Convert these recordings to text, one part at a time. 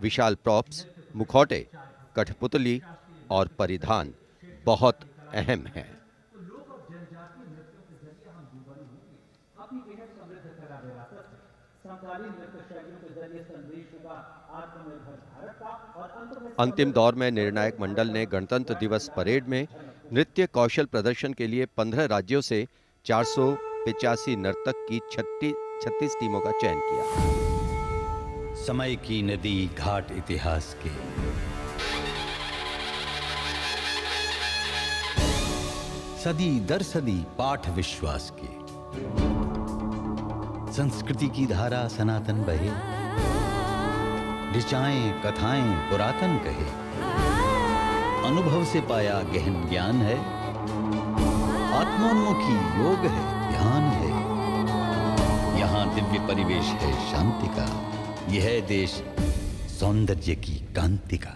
विशाल props, मुखौटे, कठपुतली और परिधान बहुत अहम हैं। अंतिम दौर में निर्णायक मंडल ने गणतंत्र दिवस परेड में नृत्य कौशल प्रदर्शन के लिए 15 राज्यों से चार नर्तक की छत्तीस टीमों का चयन किया। समय की नदी घाट इतिहास के। सदी दर सदी पाठ विश्वास के। संस्कृति की धारा सनातन बहे। ऋचाएँ, कथाएँ, पुरातन कहे। अनुभव से पाया गहन ज्ञान है। आत्मोन्मुखी योग है, ध्यान है। यहाँ दिव्य परिवेश है शांति का। यह देश सौंदर्य की कांति का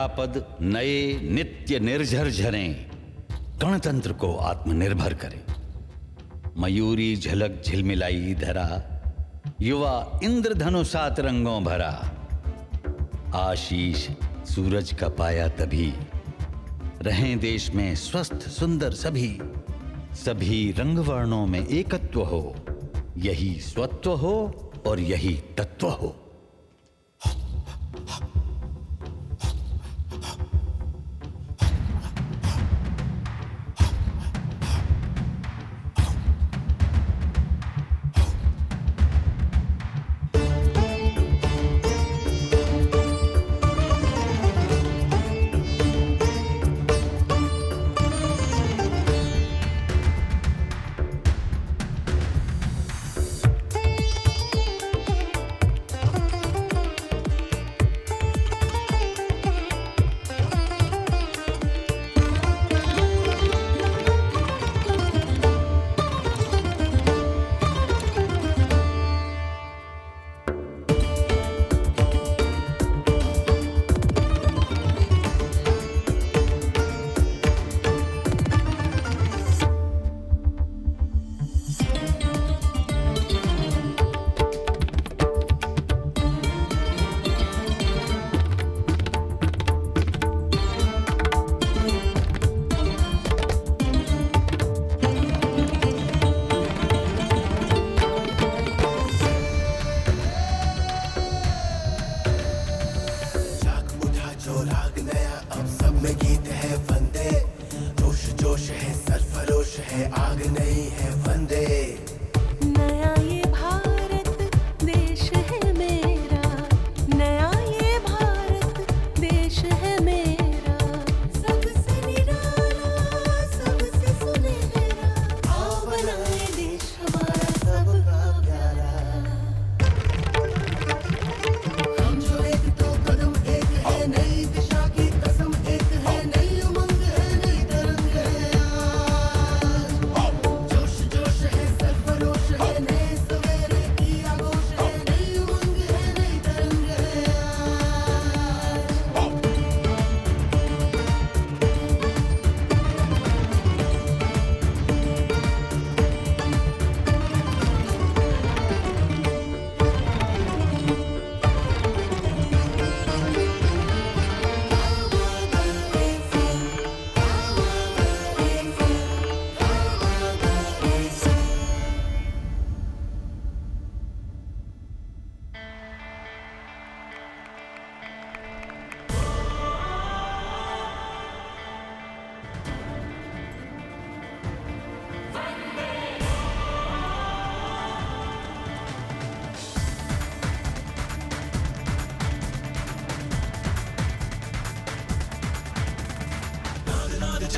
निरापद, नए, नित्य निर्झर झरे। गणतंत्र को आत्मनिर्भर करे। मयूरी झलक झिलमिलाई धरा, युवा इंद्रधनुषात रंगों भरा। आशीष सूरज का पाया तभी। रहें देश में स्वस्थ, सुंदर सभी। सभी रंग वर्णों में एकत्व हो। यही स्वत्व हो और यही तत्व हो।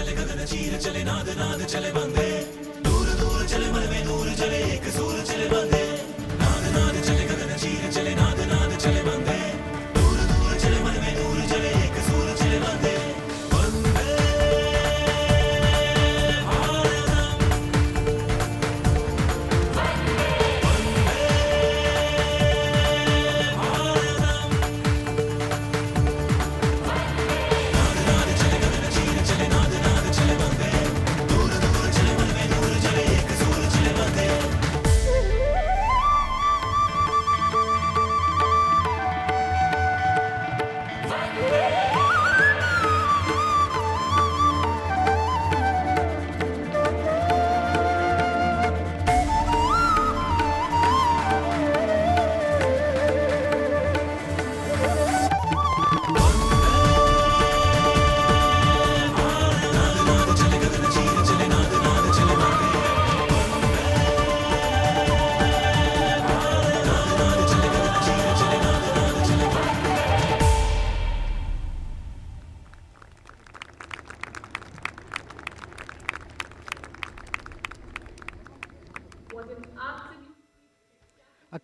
A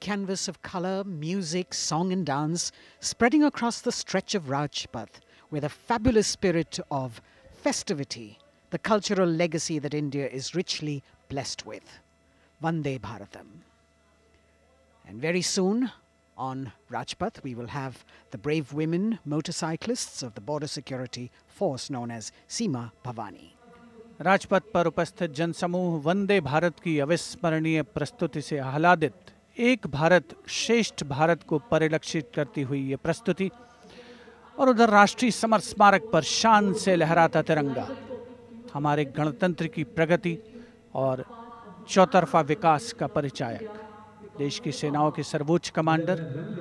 canvas of colour, music, song, and dance spreading across the stretch of Rajpath with a fabulous spirit of festivity, the cultural legacy that India is richly blessed with. Vande Bharatam. And very soon, On Rajpath, we will have the brave women motorcyclists of the border security force known as Seema Bhavani. Rajpath पर उपस्थित जनसमूह वंदे भारत की अविस्मरणीय प्रस्तुति से आह्लादित एक भारत श्रेष्ठ भारत को परिलक्षित करती हुई ये प्रस्तुति, और उधर राष्ट्रीय समर स्मारक पर शान से लहराता तिरंगा, हमारे गणतंत्र की प्रगति और चौतरफा विकास का परिचायक, देश की सेनाओं के सर्वोच्च कमांडर